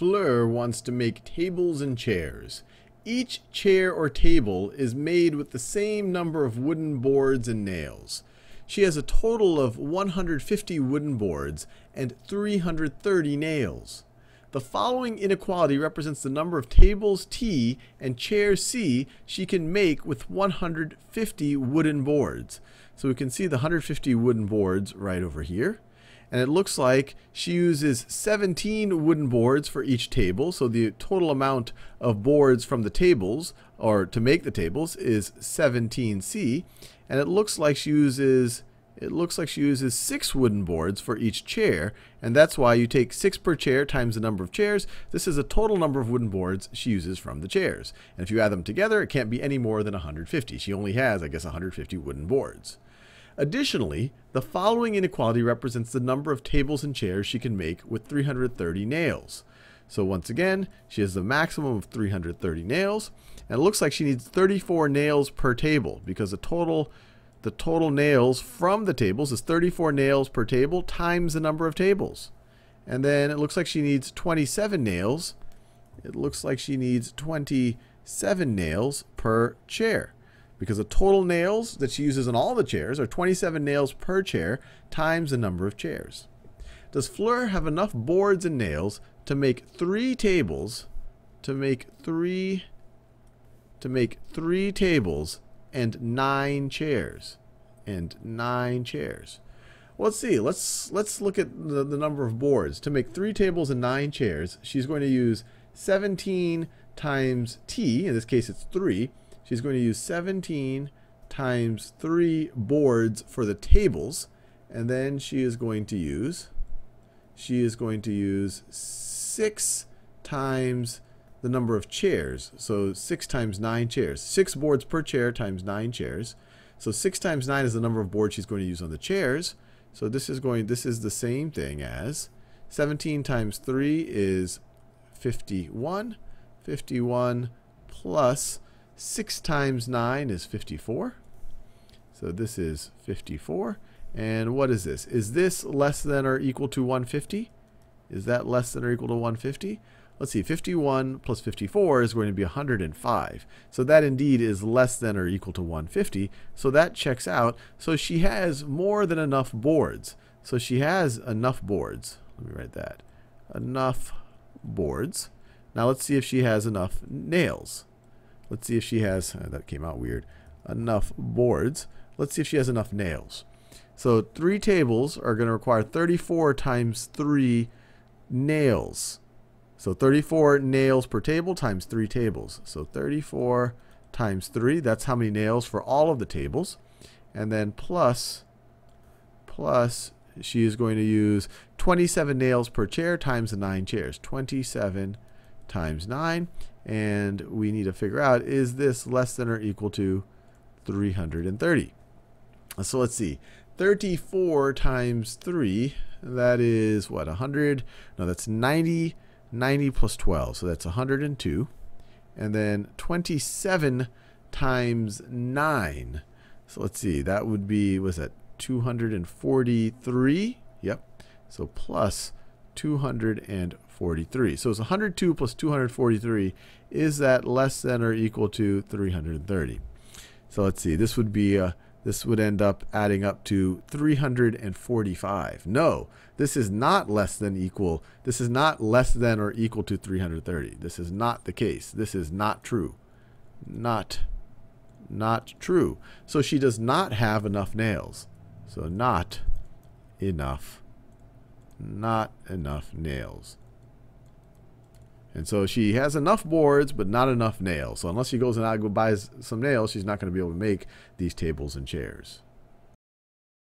Fleur wants to make tables and chairs. Each chair or table is made with the same number of wooden boards and nails. She has a total of 150 wooden boards and 330 nails. The following inequality represents the number of tables T and chairs C she can make with 150 wooden boards. So we can see the 150 wooden boards right over here and it looks like she uses 17 wooden boards for each table. So the total amount of boards from the tables, or to make the tables, is 17C. And it looks like she uses it looks like she uses six wooden boards for each chair, and that's why you take six per chair times the number of chairs. This is a total number of wooden boards she uses from the chairs. And if you add them together, it can't be any more than 150. She only has, I guess, 150 wooden boards. Additionally, the following inequality represents the number of tables and chairs she can make with 330 nails. So once again, she has the maximum of 330 nails, and it looks like she needs 34 nails per table because the total the total nails from the tables is 34 nails per table times the number of tables. And then it looks like she needs 27 nails. It looks like she needs 27 nails per chair because the total nails that she uses on all the chairs are 27 nails per chair times the number of chairs. Does Fleur have enough boards and nails to make three tables to make three to make three tables and nine chairs and nine chairs? Well, let's see. Let's let's look at the, the number of boards. To make three tables and nine chairs, she's going to use 17 times t. In this case, it's 3 she's going to use 17 times 3 boards for the tables. And then she is going to use, she is going to use 6 times the number of chairs. So 6 times 9 chairs. 6 boards per chair times 9 chairs. So 6 times 9 is the number of boards she's going to use on the chairs. So this is going this is the same thing as 17 times 3 is 51. 51 plus 6 times 9 is 54. So this is 54. And what is this? Is this less than or equal to 150? Is that less than or equal to 150? Let's see, 51 plus 54 is going to be 105. So that indeed is less than or equal to 150. So that checks out. So she has more than enough boards. So she has enough boards. Let me write that. Enough boards. Now let's see if she has enough nails. Let's see if she has, uh, that came out weird, enough boards. Let's see if she has enough nails. So three tables are going to require 34 times 3 nails. So 34 nails per table times 3 tables. So 34 times 3, that's how many nails for all of the tables. And then plus, plus, she is going to use 27 nails per chair times the 9 chairs. 27 times 9 and we need to figure out is this less than or equal to 330 so let's see. 34 times 3 that is what 100 no that's 90 90 plus 12 so that's 102 and then 27 times 9 so let's see that would be was that 243 yep. So plus 243. So it's 102 plus 243. Is that less than or equal to 330? So let's see. This would be uh, this would end up adding up to 345. No, this is not less than equal. This is not less than or equal to 330. This is not the case. This is not true. Not not true. So she does not have enough nails. So not enough not enough nails. And so she has enough boards, but not enough nails. So unless she goes and buys some nails, she's not going to be able to make these tables and chairs.